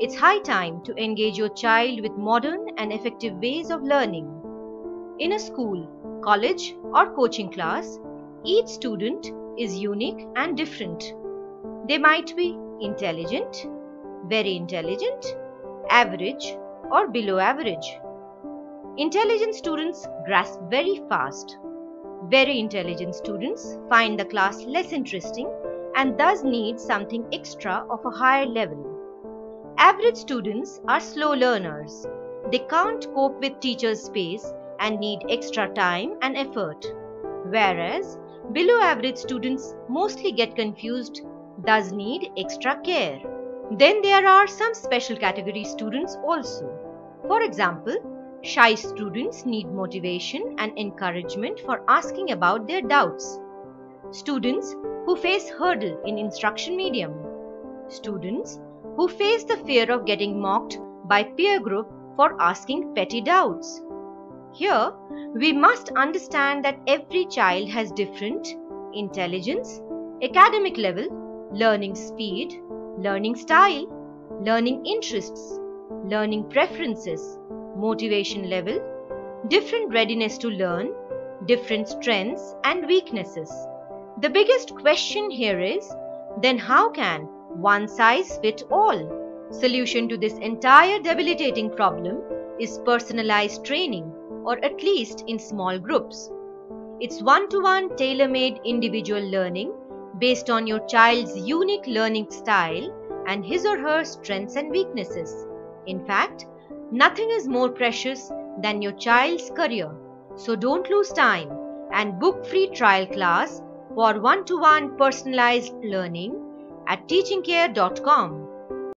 it's high time to engage your child with modern and effective ways of learning. In a school, college, or coaching class, each student is unique and different. They might be intelligent, very intelligent, average, or below average. Intelligent students grasp very fast. Very intelligent students find the class less interesting and thus need something extra of a higher level. Average students are slow learners. They can't cope with teacher's pace and need extra time and effort. Whereas below average students mostly get confused, thus need extra care. Then there are some special category students also. For example, shy students need motivation and encouragement for asking about their doubts. Students who face hurdle in instruction medium. Students who face the fear of getting mocked by peer group for asking petty doubts. Here, we must understand that every child has different intelligence, academic level, learning speed, learning style, learning interests, learning preferences, motivation level, different readiness to learn, different strengths and weaknesses. The biggest question here is then how can one size fit all? Solution to this entire debilitating problem is personalized training or at least in small groups. It's one to one tailor made individual learning based on your child's unique learning style and his or her strengths and weaknesses. In fact, nothing is more precious than your child's career. So don't lose time and book free trial class for one to one personalized learning at teachingcare.com.